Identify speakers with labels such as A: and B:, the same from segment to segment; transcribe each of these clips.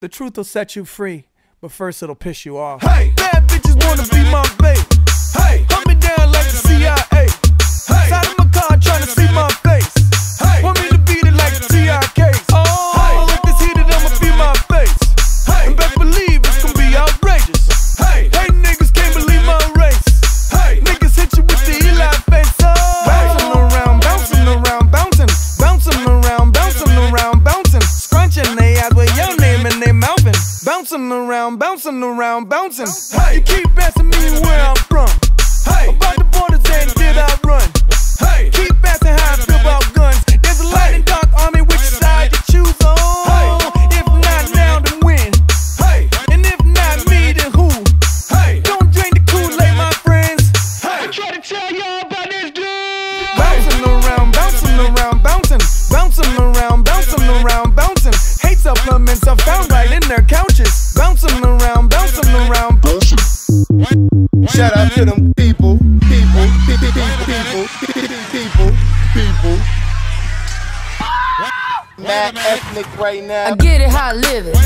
A: The truth will set you free, but first it'll piss you off.
B: Hey, bad bitches wanna be my babe. Bouncing around, bouncing around, bouncing. Hey, you keep asking me where I'm to
C: them people, people, people, people, people, people. Mad ethnic right now.
D: I get it how I live it.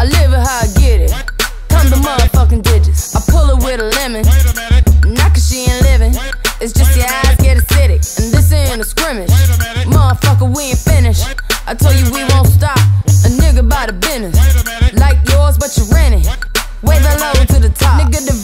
D: I live it how I get it. Come the motherfucking digits. I pull it with a lemon. Not cause she ain't living. It's just your eyes get acidic. And this ain't a scrimmage. Motherfucker, we ain't finished. I told you we won't stop. A nigga by the business. Like yours, but you renting. Way the low to the top. Nigga,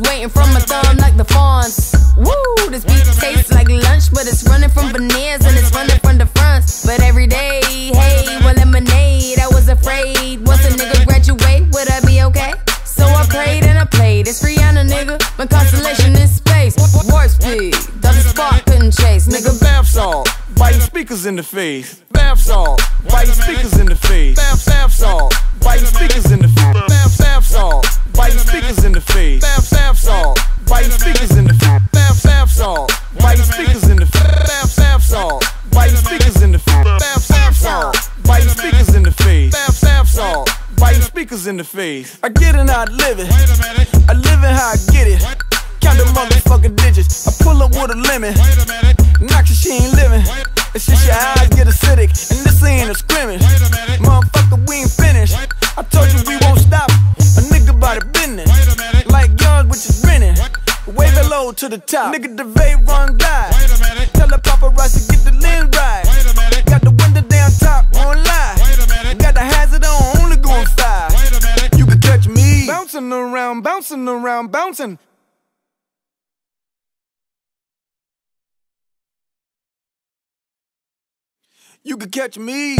D: waiting for my thumb like the fawns. Woo, this beat tastes like lunch, but it's running from veneers and it's running from the fronts. But every day, hey, well, lemonade. I was afraid once a nigga graduate, would I be okay? So I prayed and I played. It's Rihanna, nigga. My constellation is space. Warp speed, the spark couldn't chase, nigga.
B: Nigga, bath salt, biting speakers in the face. Bath salt, biting speakers in the face. Bath, bath salt, biting speakers in the face. Bath, bath salt, speakers in the face. I get it, I live it. I live it how I get it. Count the motherfucking digits. I pull up with a lemon. Knock your she ain't living. It's just your eyes get acidic. And this ain't a scrimmage. Motherfucker, we ain't finished. I told you we won't stop. A nigga by the business. Like yours, which is grinning. Wave it low to the top. Nigga, the vape run glide. Tell the paparazzi get the lens right. Around, bouncing around, bouncing. You could catch me